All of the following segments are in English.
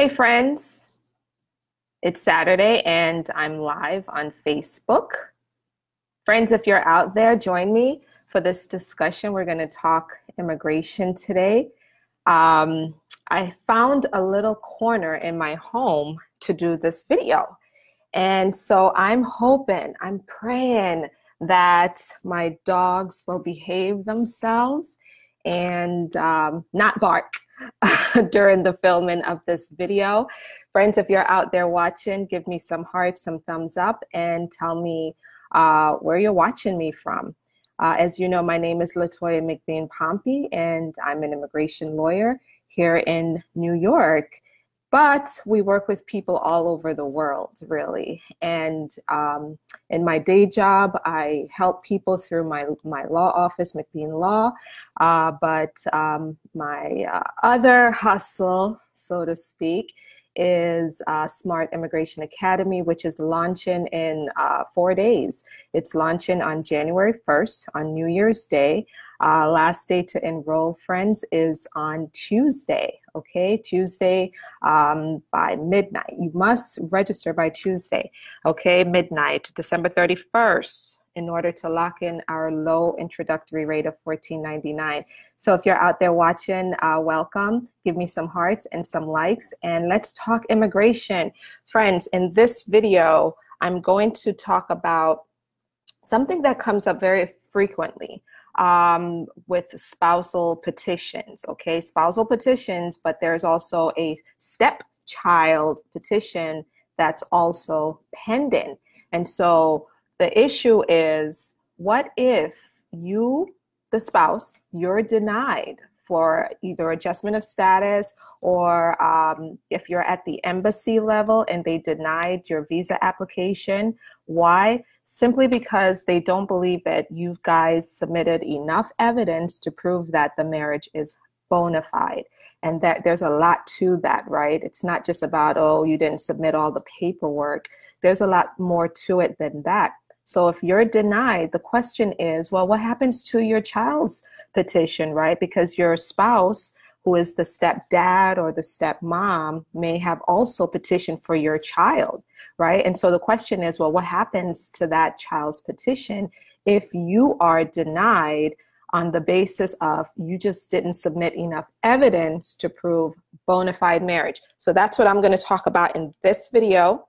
Hey, friends. It's Saturday and I'm live on Facebook. Friends, if you're out there, join me for this discussion. We're going to talk immigration today. Um, I found a little corner in my home to do this video. And so I'm hoping, I'm praying that my dogs will behave themselves and um, not bark during the filming of this video. Friends, if you're out there watching, give me some hearts, some thumbs up, and tell me uh, where you're watching me from. Uh, as you know, my name is Latoya McBean Pompey, and I'm an immigration lawyer here in New York. But we work with people all over the world, really. And um, in my day job, I help people through my, my law office, McBean Law. Uh, but um, my uh, other hustle, so to speak, is uh, Smart Immigration Academy, which is launching in uh, four days. It's launching on January 1st, on New Year's Day. Uh, last day to enroll, friends, is on Tuesday. Okay, Tuesday um, by midnight. You must register by Tuesday. Okay, midnight, December 31st in order to lock in our low introductory rate of $14.99. So if you're out there watching, uh, welcome. Give me some hearts and some likes, and let's talk immigration. Friends, in this video, I'm going to talk about something that comes up very frequently um, with spousal petitions, okay? Spousal petitions, but there's also a stepchild petition that's also pending. And so the issue is what if you, the spouse, you're denied for either adjustment of status or um, if you're at the embassy level and they denied your visa application. Why? Simply because they don't believe that you guys submitted enough evidence to prove that the marriage is bona fide and that there's a lot to that right? It's not just about oh you didn't submit all the paperwork. There's a lot more to it than that. So if you're denied, the question is, well, what happens to your child's petition, right? Because your spouse, who is the stepdad or the stepmom, may have also petitioned for your child, right? And so the question is, well, what happens to that child's petition if you are denied on the basis of you just didn't submit enough evidence to prove bona fide marriage? So that's what I'm going to talk about in this video.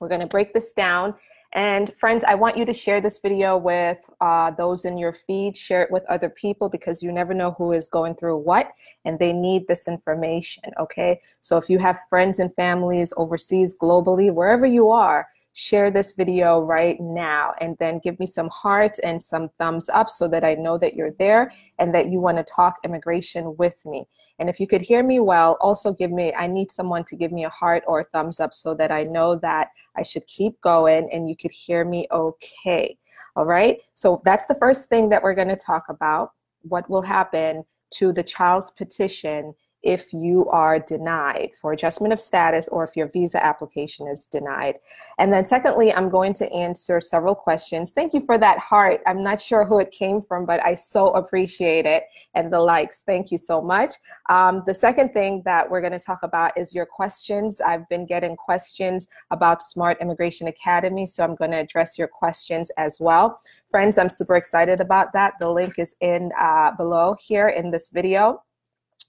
We're going to break this down and friends, I want you to share this video with uh, those in your feed, share it with other people because you never know who is going through what and they need this information, okay? So if you have friends and families overseas, globally, wherever you are, share this video right now and then give me some hearts and some thumbs up so that I know that you're there and that you want to talk immigration with me. And if you could hear me well, also give me, I need someone to give me a heart or a thumbs up so that I know that I should keep going and you could hear me okay. All right. So that's the first thing that we're going to talk about. What will happen to the child's petition if you are denied for adjustment of status or if your visa application is denied. And then secondly, I'm going to answer several questions. Thank you for that heart. I'm not sure who it came from, but I so appreciate it and the likes. Thank you so much. Um, the second thing that we're going to talk about is your questions. I've been getting questions about Smart Immigration Academy, so I'm going to address your questions as well. Friends, I'm super excited about that. The link is in uh, below here in this video.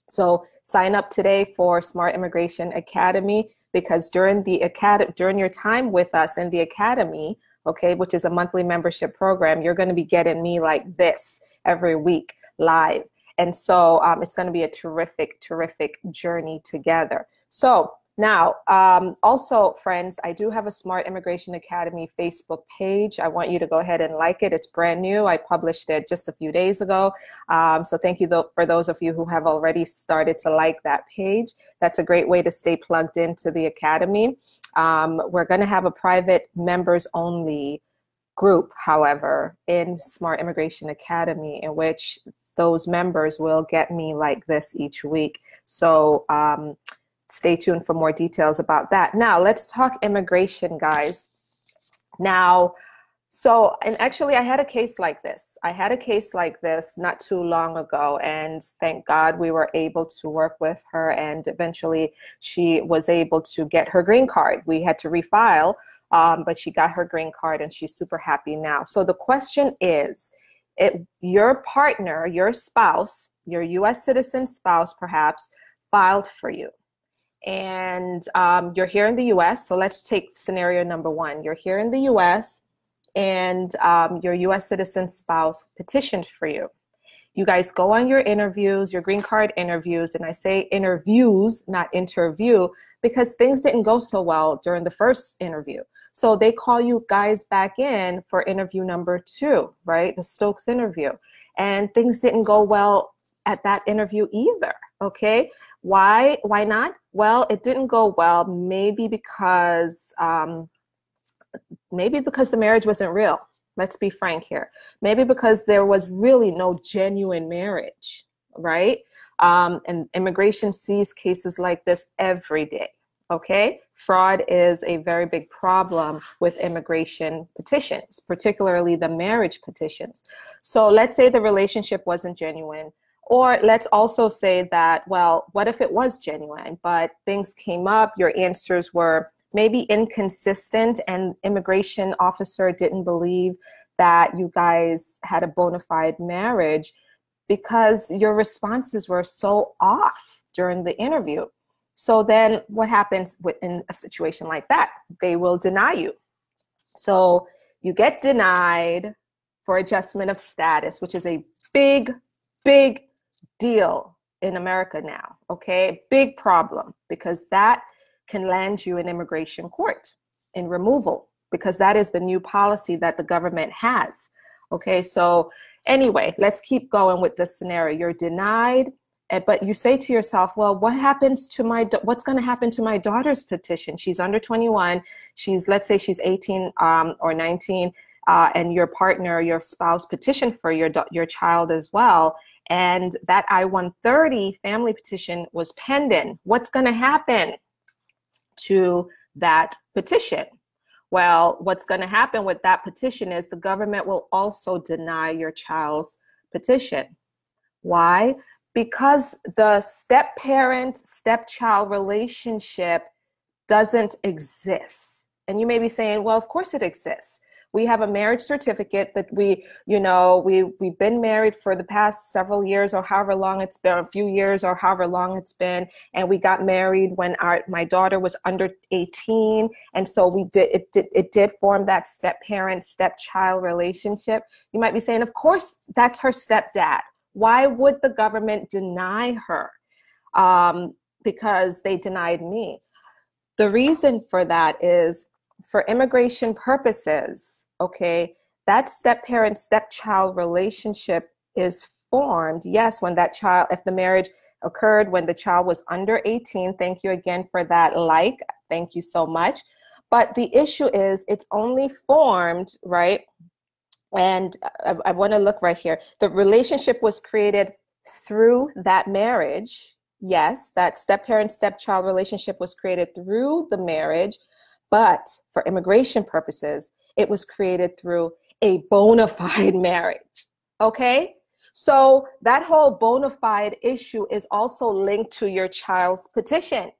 So sign up today for Smart Immigration Academy because during the academy, during your time with us in the academy, okay, which is a monthly membership program, you're going to be getting me like this every week live. And so um, it's going to be a terrific, terrific journey together. So now, um, also, friends, I do have a Smart Immigration Academy Facebook page. I want you to go ahead and like it. It's brand new. I published it just a few days ago. Um, so thank you for those of you who have already started to like that page. That's a great way to stay plugged into the Academy. Um, we're going to have a private members only group, however, in Smart Immigration Academy, in which those members will get me like this each week. So um, stay tuned for more details about that. Now, let's talk immigration, guys. Now, So, and actually, I had a case like this. I had a case like this not too long ago, and thank God we were able to work with her, and eventually she was able to get her green card. We had to refile, um, but she got her green card, and she's super happy now. So the question is, it, your partner, your spouse, your U.S. citizen spouse, perhaps filed for you and um, you're here in the US. So let's take scenario number one. You're here in the US and um, your US citizen spouse petitioned for you. You guys go on your interviews, your green card interviews, and I say interviews, not interview, because things didn't go so well during the first interview. So they call you guys back in for interview number two, right? The Stokes interview. And things didn't go well at that interview either. Okay. Why? Why not? Well, it didn't go well. Maybe because um, maybe because the marriage wasn't real. Let's be frank here. Maybe because there was really no genuine marriage, right? Um, and immigration sees cases like this every day. Okay, fraud is a very big problem with immigration petitions, particularly the marriage petitions. So let's say the relationship wasn't genuine. Or let's also say that, well, what if it was genuine, but things came up, your answers were maybe inconsistent, and immigration officer didn't believe that you guys had a bona fide marriage because your responses were so off during the interview. So then what happens in a situation like that? They will deny you. So you get denied for adjustment of status, which is a big, big deal in America now, okay? Big problem because that can land you in immigration court in removal because that is the new policy that the government has. Okay, so anyway, let's keep going with this scenario. You're denied, eh, but you say to yourself, well, what happens to my, what's going to happen to my daughter's petition? She's under 21. She's, let's say she's 18 um, or 19, uh, and your partner, your spouse petitioned for your, your child as well and that I-130 family petition was pending. What's going to happen to that petition? Well, what's going to happen with that petition is the government will also deny your child's petition. Why? Because the step parent stepchild relationship doesn't exist. And you may be saying, well, of course it exists we have a marriage certificate that we you know we we've been married for the past several years or however long it's been a few years or however long it's been and we got married when our my daughter was under 18 and so we did it did it did form that step parent stepchild relationship. You might be saying of course that's her stepdad. Why would the government deny her? Um, because they denied me. The reason for that is for immigration purposes, okay, that step parent stepchild relationship is formed, yes, when that child, if the marriage occurred when the child was under 18. Thank you again for that like. Thank you so much. But the issue is it's only formed, right? And I, I want to look right here. The relationship was created through that marriage. Yes, that step parent stepchild relationship was created through the marriage, but for immigration purposes, it was created through a bona fide marriage. Okay? So that whole bona fide issue is also linked to your child's petition,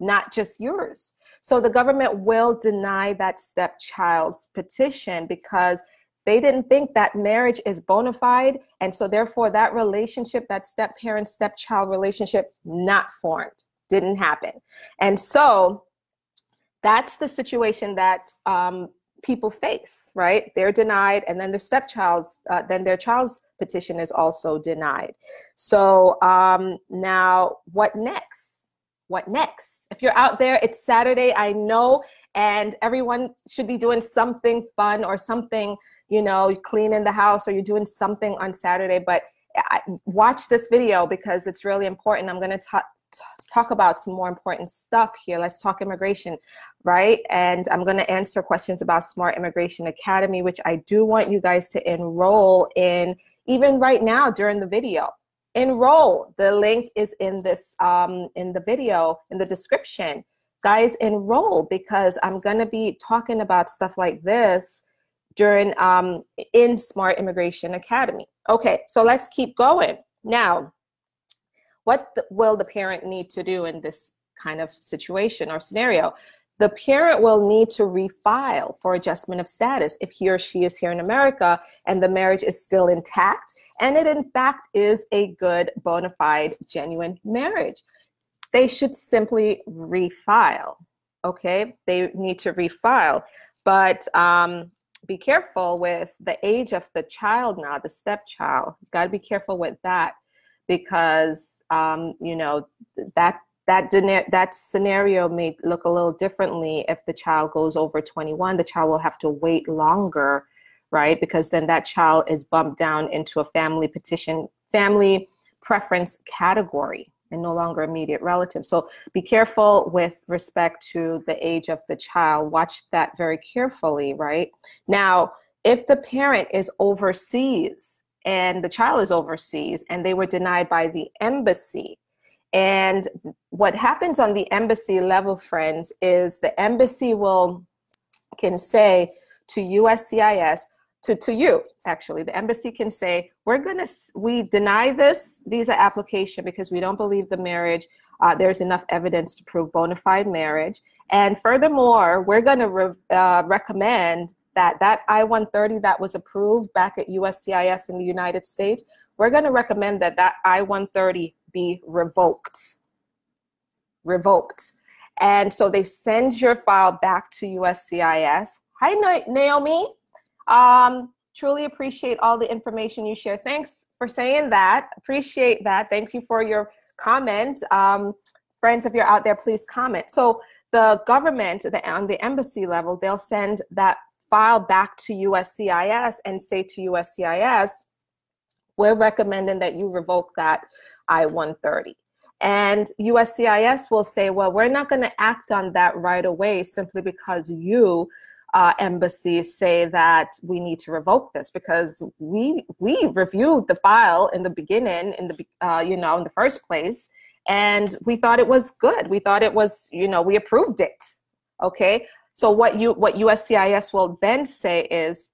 not just yours. So the government will deny that stepchild's petition because they didn't think that marriage is bona fide. And so therefore that relationship, that step parent, stepchild relationship, not formed, didn't happen. And so that's the situation that um, people face, right? They're denied, and then their stepchild's, uh, then their child's petition is also denied. So um, now, what next? What next? If you're out there, it's Saturday, I know, and everyone should be doing something fun or something, you know, cleaning the house or you're doing something on Saturday, but I, watch this video because it's really important. I'm going to talk about some more important stuff here. Let's talk immigration, right? And I'm going to answer questions about Smart Immigration Academy, which I do want you guys to enroll in even right now during the video. Enroll. The link is in this um, in the video in the description. Guys, enroll because I'm going to be talking about stuff like this during um, in Smart Immigration Academy. Okay, so let's keep going. Now, what the, will the parent need to do in this kind of situation or scenario? The parent will need to refile for adjustment of status if he or she is here in America and the marriage is still intact and it in fact is a good bona fide genuine marriage. They should simply refile. Okay, they need to refile, but um, be careful with the age of the child now, the stepchild. Got to be careful with that because um, you know that that that scenario may look a little differently if the child goes over 21. The child will have to wait longer, right? Because then that child is bumped down into a family petition, family preference category and no longer immediate relative. So be careful with respect to the age of the child. Watch that very carefully, right? Now, if the parent is overseas and the child is overseas and they were denied by the embassy, and what happens on the embassy level, friends, is the embassy will can say to USCIS, to, to you actually. The embassy can say we're to we deny this visa application because we don't believe the marriage uh, there's enough evidence to prove bona fide marriage. And furthermore we're to re- uh, recommend that that i-130 that was approved back at uscis in the united states we're going to recommend that that i-130 be revoked revoked and so they send your file back to uscis hi naomi um, truly appreciate all the information you share. Thanks for saying that. Appreciate that. Thank you for your comment. Um, friends, if you're out there, please comment. So the government, the, on the embassy level, they'll send that file back to USCIS and say to USCIS, we're recommending that you revoke that I-130. And USCIS will say, well, we're not going to act on that right away simply because you uh, embassies say that we need to revoke this because we we reviewed the file in the beginning in the uh, you know in the first place and we thought it was good. We thought it was you know we approved it. Okay so what you what uscis will then say is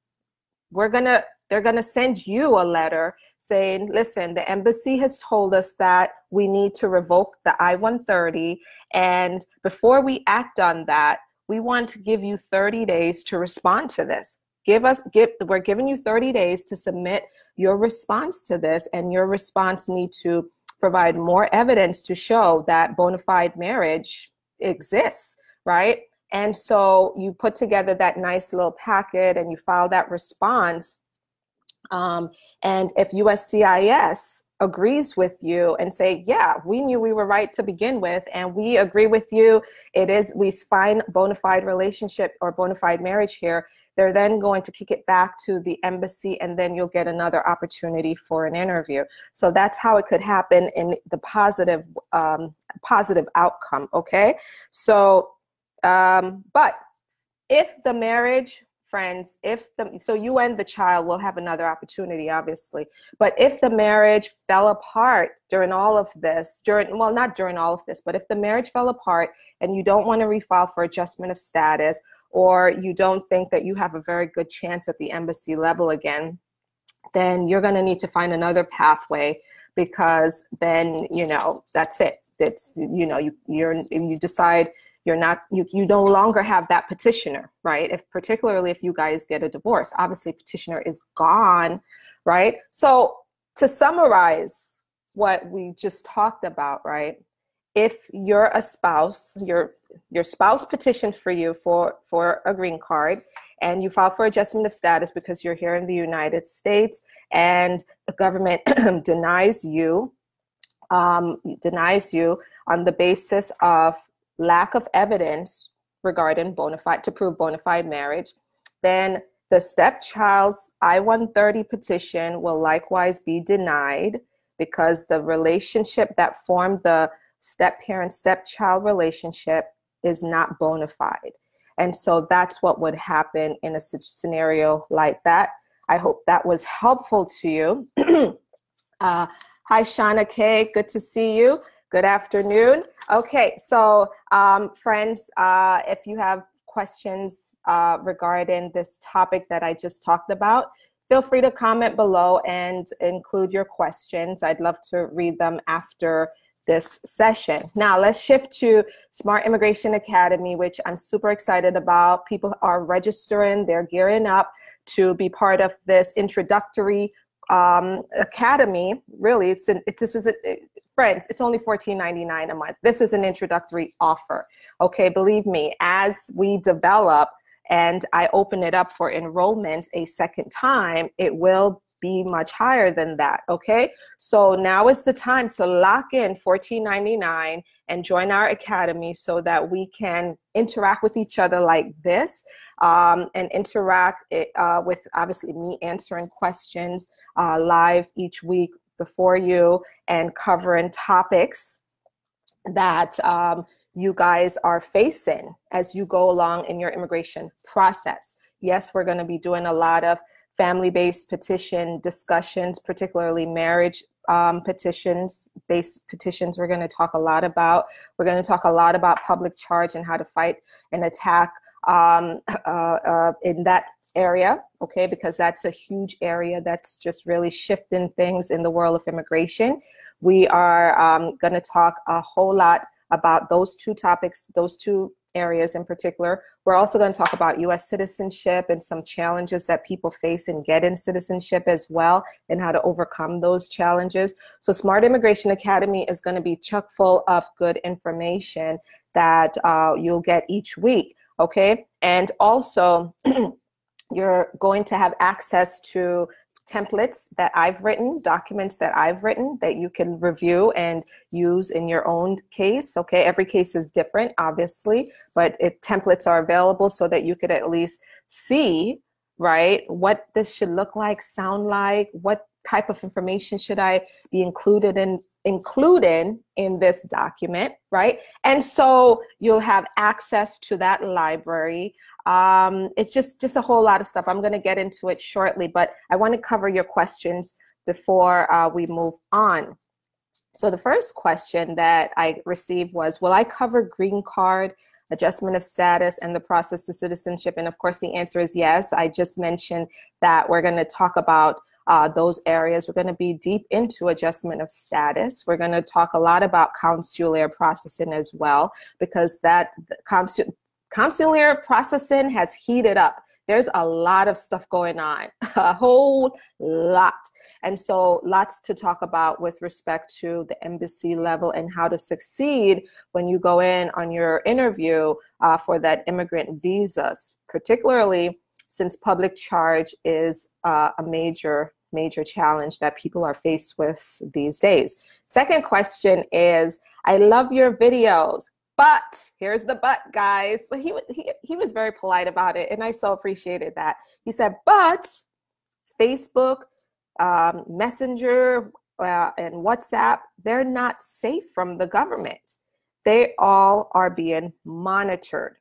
we're gonna they're gonna send you a letter saying listen the embassy has told us that we need to revoke the i-130 and before we act on that we want to give you 30 days to respond to this. Give us give we're giving you 30 days to submit your response to this and your response need to provide more evidence to show that bona fide marriage exists right and so you put together that nice little packet and you file that response um, and if uscis agrees with you and say, yeah, we knew we were right to begin with, and we agree with you. It is, we find bona fide relationship or bona fide marriage here. They're then going to kick it back to the embassy, and then you'll get another opportunity for an interview. So that's how it could happen in the positive, um, positive outcome. Okay. So, um, but if the marriage friends if the so you and the child will have another opportunity obviously. But if the marriage fell apart during all of this during well not during all of this but if the marriage fell apart and you don't want to refile for adjustment of status or you don't think that you have a very good chance at the embassy level again then you're going to need to find another pathway because then you know that's it. It's you know you you're you decide you're not you, you no longer have that petitioner right? If particularly if you guys get a divorce obviously petitioner is gone right? So to summarize what we just talked about right? If you're a spouse your your spouse petitioned for you for for a green card and you filed for adjustment of status because you're here in the united states and the government denies you um, denies you on the basis of lack of evidence regarding bona fide to prove bona fide marriage, then the stepchild's I-130 petition will likewise be denied because the relationship that formed the step-parent stepchild relationship is not bona fide. And so that's what would happen in a scenario like that. I hope that was helpful to you. uh, hi, Shauna K. Good to see you. Good afternoon. Okay, so um, friends, uh, if you have questions uh, regarding this topic that I just talked about, feel free to comment below and include your questions. I'd love to read them after this session. Now let's shift to Smart Immigration Academy, which I'm super excited about. People are registering, they're gearing up to be part of this introductory um, academy. Really, it's an, it, this is a, friends. It's only $14.99 a month. This is an introductory offer. Okay, believe me, as we develop and I open it up for enrollment a second time, it will be much higher than that. Okay, so now is the time to lock in $14.99 and join our academy so that we can interact with each other like this um, and interact it, uh, with obviously me answering questions uh, live each week before you and covering topics that um, you guys are facing as you go along in your immigration process. Yes, we're going to be doing a lot of family based petition discussions, particularly marriage um, petitions, based petitions, we're going to talk a lot about. We're going to talk a lot about public charge and how to fight and attack um, uh, uh, in that area, okay, because that's a huge area that's just really shifting things in the world of immigration. We are um, going to talk a whole lot about those two topics, those two areas in particular. We're also going to talk about US citizenship and some challenges that people face in getting citizenship as well and how to overcome those challenges. So Smart Immigration Academy is going to be chock full of good information that uh, you'll get each week, okay? And also, you're going to have access to templates that I've written, documents that I've written that you can review and use in your own case. Okay, every case is different, obviously, but it, templates are available so that you could at least see, right, what this should look like, sound like, what type of information should I be included in included in this document, right? And so you'll have access to that library um, it's just just a whole lot of stuff. I'm going to get into it shortly, but I want to cover your questions before uh, we move on. So the first question that I received was, will I cover green card, adjustment of status, and the process to citizenship? And of course, the answer is yes. I just mentioned that we're going to talk about uh, those areas. We're going to be deep into adjustment of status. We're going to talk a lot about consular processing as well, because that consul consular processing has heated up. There's a lot of stuff going on, a whole lot. And so, lots to talk about with respect to the embassy level and how to succeed when you go in on your interview uh, for that immigrant visas, particularly since public charge is uh, a major major challenge that people are faced with these days. Second question is I love your videos. But here's the but, guys. But he, he, he was very polite about it, and I so appreciated that. He said, but Facebook, um, Messenger, uh, and WhatsApp, they're not safe from the government. They all are being monitored.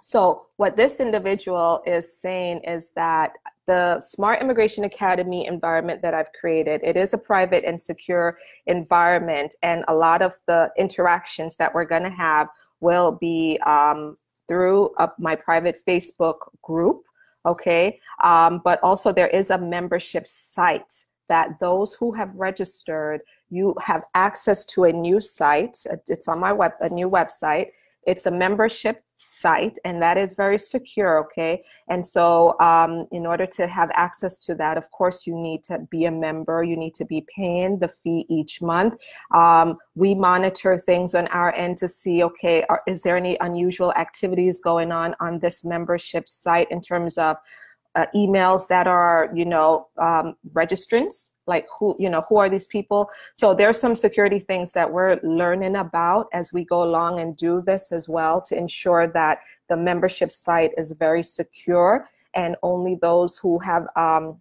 So, what this individual is saying is that the Smart Immigration Academy environment that I've created, it is a private and secure environment, and a lot of the interactions that we're going to have will be um, through my private Facebook group. Okay, um, but also there is a membership site that those who have registered, you have access to a new site. It's on my web, a new website it's a membership site, and that is very secure, okay? And so, um, in order to have access to that, of course, you need to be a member. You need to be paying the fee each month. Um, we monitor things on our end to see, okay, are, is there any unusual activities going on on this membership site in terms of uh, emails that are, you know, um, registrants, like who, you know, who are these people? So there's some security things that we're learning about as we go along and do this as well to ensure that the membership site is very secure and only those who have um,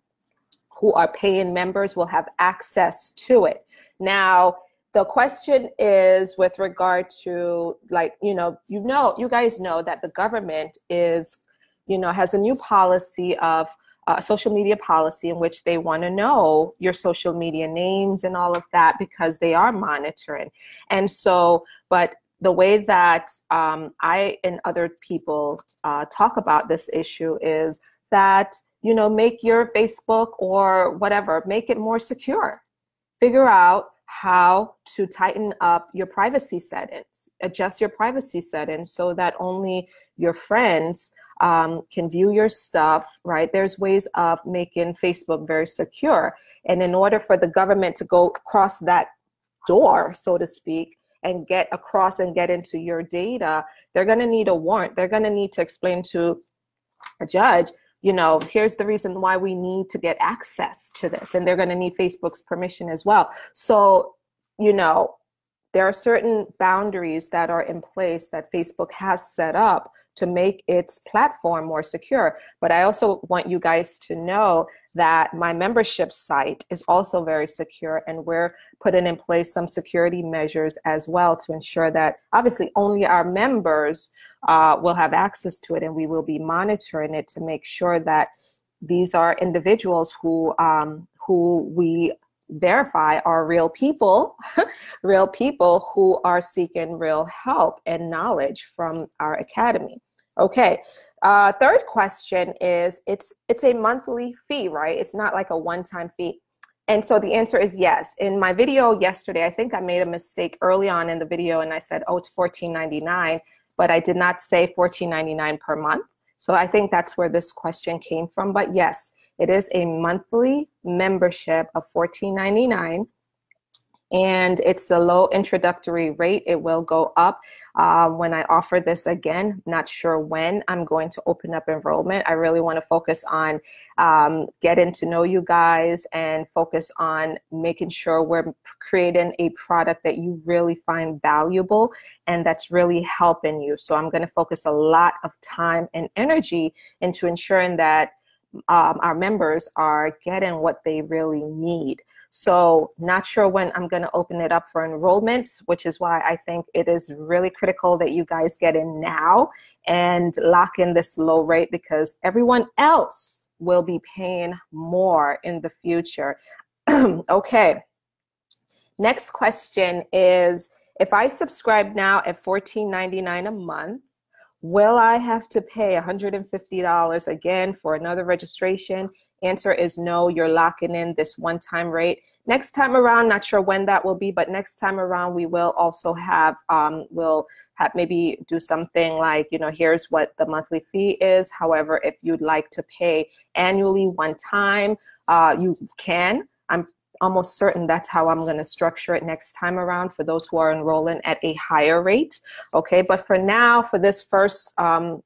who are paying members will have access to it. Now, the question is with regard to like you know you know you guys know that the government is you know, has a new policy of uh, social media policy in which they want to know your social media names and all of that because they are monitoring. And so, but the way that um, I and other people uh, talk about this issue is that you know make your Facebook or whatever make it more secure. Figure out how to tighten up your privacy settings, adjust your privacy settings so that only your friends um, can view your stuff, right? There's ways of making Facebook very secure. And in order for the government to go across that door, so to speak, and get across and get into your data, they're going to need a warrant. They're going to need to explain to a judge, you know, here's the reason why we need to get access to this. And they're going to need Facebook's permission as well. So, you know, there are certain boundaries that are in place that Facebook has set up to make its platform more secure. But I also want you guys to know that my membership site is also very secure and we're putting in place some security measures as well to ensure that obviously only our members uh, will have access to it and we will be monitoring it to make sure that these are individuals who um, who we verify are real people, real people who are seeking real help and knowledge from our academy. Okay. Uh, third question is it's it's a monthly fee, right? It's not like a one-time fee. And so the answer is yes. In my video yesterday, I think I made a mistake early on in the video and I said, oh, it's $14.99, but I did not say $14.99 per month. So I think that's where this question came from. But yes, it is a monthly membership of $14.99 and it's a low introductory rate. It will go up um, when I offer this again. Not sure when I'm going to open up enrollment. I really want to focus on um, getting to know you guys and focus on making sure we're creating a product that you really find valuable and that's really helping you. So I'm going to focus a lot of time and energy into ensuring that um, our members are getting what they really need. So not sure when I'm going to open it up for enrollments, which is why I think it is really critical that you guys get in now and lock in this low rate because everyone else will be paying more in the future. okay. Next question is if I subscribe now at $14.99 a month, Will I have to pay $150 again for another registration? Answer is no, you're locking in this one time rate. Next time around, not sure when that will be, but next time around, we will also have, um, we'll have maybe do something like, you know, here's what the monthly fee is. However, if you'd like to pay annually one time, uh, you can. I'm almost certain that's how I'm going to structure it next time around for those who are enrolling at a higher rate. Okay, but for now, for this first um,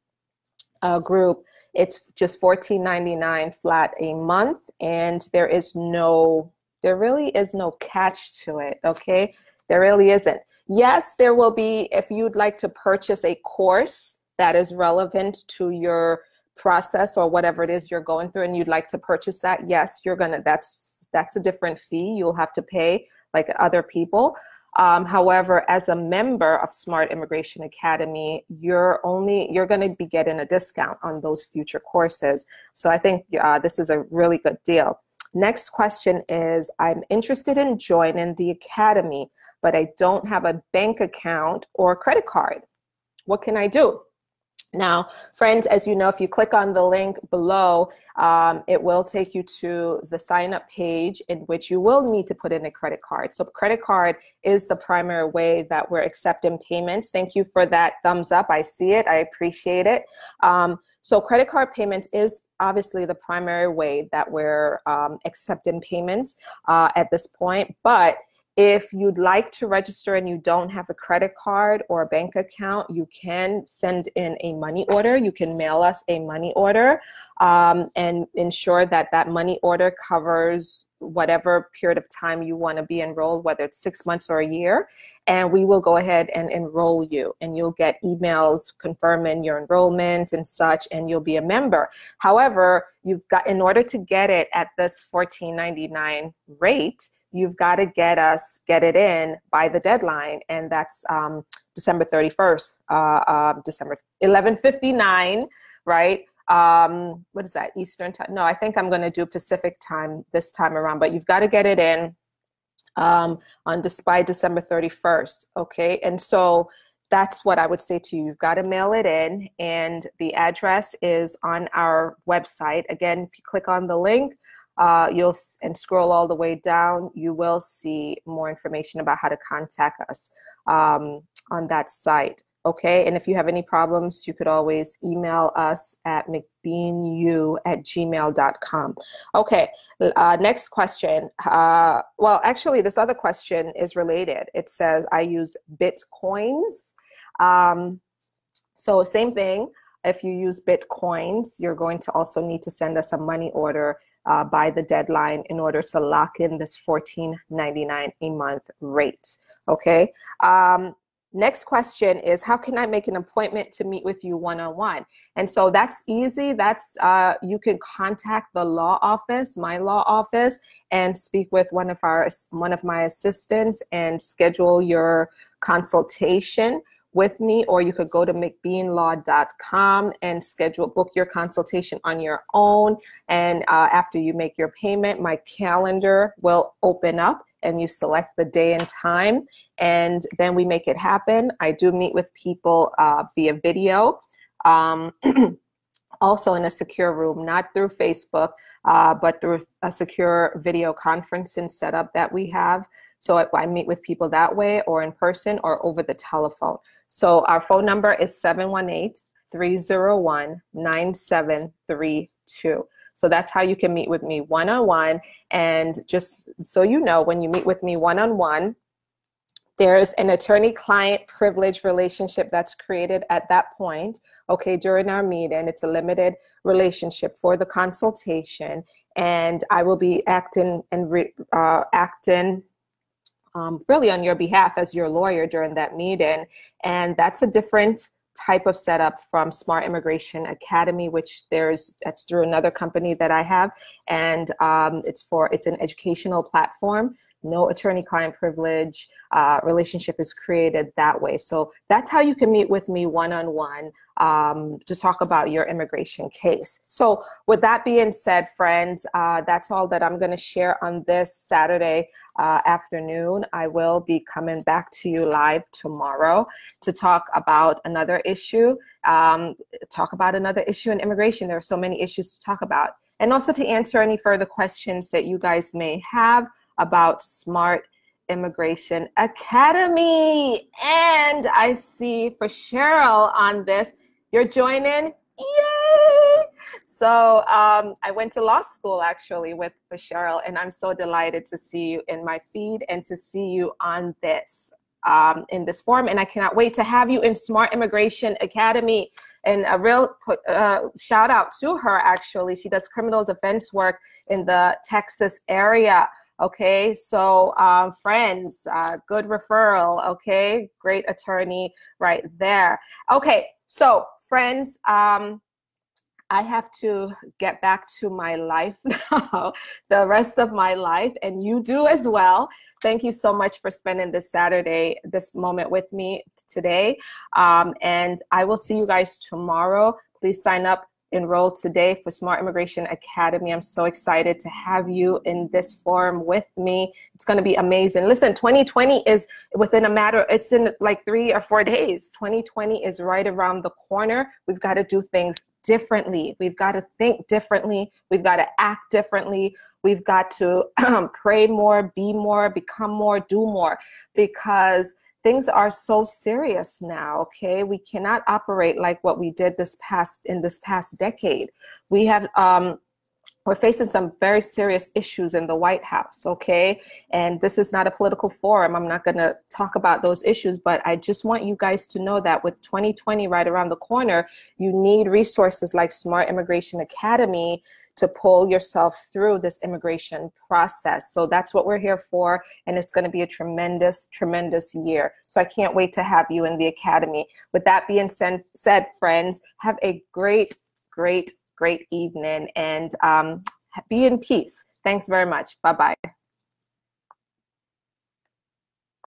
uh, group, it's just $14.99 flat a month, and there is no, there really is no catch to it. Okay, there really isn't. Yes, there will be if you'd like to purchase a course that is relevant to your process or whatever it is you're going through and you'd like to purchase that yes you're gonna that's that's a different fee you'll have to pay like other people. Um, however, as a member of Smart Immigration Academy, you're only you're going to be getting a discount on those future courses. So I think uh, this is a really good deal. Next question is I'm interested in joining the academy, but I don't have a bank account or credit card. What can I do? Now, friends, as you know, if you click on the link below, um, it will take you to the sign up page in which you will need to put in a credit card. So credit card is the primary way that we're accepting payments. Thank you for that thumbs up. I see it. I appreciate it. Um, so credit card payments is obviously the primary way that we're um, accepting payments uh, at this point, but if you'd like to register and you don't have a credit card or a bank account, you can send in a money order. You can mail us a money order um, and ensure that that money order covers whatever period of time you want to be enrolled, whether it's six months or a year, and we will go ahead and enroll you. And you'll get emails confirming your enrollment and such, and you'll be a member. However, you've got in order to get it at this $14.99 rate, you've got to get us get it in by the deadline and that's um, december 31st uh, uh, december 1159 right um, what is that eastern time no i think i'm going to do pacific time this time around but you've got to get it in um, on by december 31st okay and so that's what I would say to you. You've got to mail it in, and the address is on our website. Again, if you click on the link, uh, you'll and scroll all the way down, you will see more information about how to contact us um, on that site. Okay, and if you have any problems, you could always email us at mcbeanu at gmail.com. Okay, uh, next question. Uh, well, actually, this other question is related. It says, I use Bitcoins. Um, so, same thing. If you use Bitcoins, you're going to also need to send us a money order uh, by the deadline in order to lock in this $14.99 a month rate. Okay. Um, Next question is how can I make an appointment to meet with you one-on-one? And so that's easy. That's uh, you can contact the law office, my law office, and speak with one of our one of my assistants and schedule your consultation with me, or you could go to mcbeanlaw.com and schedule book your consultation on your own. And uh, after you make your payment, my calendar will open up and you select the day and time, and then we make it happen. I do meet with people uh, via video. Um, also in a secure room, not through Facebook, uh, but through a secure video conferencing setup that we have. So I, I meet with people that way or in person or over the telephone. So our phone number is 718 301 9732. So that's how you can meet with me one on one. And just so you know, when you meet with me one on one, there's an attorney client privilege relationship that's created at that point. Okay, during our meeting, it's a limited relationship for the consultation, and I will be acting and re, uh, acting um, really on your behalf as your lawyer during that meeting. And that's a different type of setup from Smart Immigration Academy, which there's that's through another company that I have, and um, it's for it's an educational platform. No attorney-client privilege. Uh, relationship is created that way. So that's how you can meet with me one-on-one um, to talk about your immigration case. So with that being said, friends, uh, that's all that I'm going to share on this Saturday uh, afternoon. I will be coming back to you live tomorrow to talk about another issue, um, talk about another issue in immigration. There are so many issues to talk about. And also to answer any further questions that you guys may have about Smart Immigration Academy. And I see for Cheryl on this, you're joining? Yay! So um, I went to law school actually with for Cheryl, and I'm so delighted to see you in my feed and to see you on this um, in this form. And I cannot wait to have you in Smart Immigration Academy. And a real uh, shout out to her actually. She does criminal defense work in the Texas area. Okay, so um, friends, uh, good referral. Okay, great attorney right there. Okay, so friends, um, I have to get back to my life now, the rest of my life, and you do as well. Thank you so much for spending this Saturday, this moment with me today. Um, and I will see you guys tomorrow. Please sign up enroll today for Smart Immigration Academy. I'm so excited to have you in this forum with me. It's going to be amazing. Listen, 2020 is within a matter, it's in like three or four days. 2020 is right around the corner. We've got to do things differently. We've got to think differently. We've got to act differently. We've got to um, pray more, be more, become more, do more because things are so serious now okay we cannot operate like what we did this past in this past decade we have um, we're facing some very serious issues in the White House, okay? And this is not a political forum. I'm not going to talk about those issues, but I just want you guys to know that with 2020 right around the corner, you need resources like Smart Immigration Academy to pull yourself through this immigration process. So that's what we're here for, and it's going to be a tremendous, tremendous year. So I can't wait to have you in the academy. With that being said, friends, have a great, great great evening and um, be in peace. Thanks very much. Bye bye.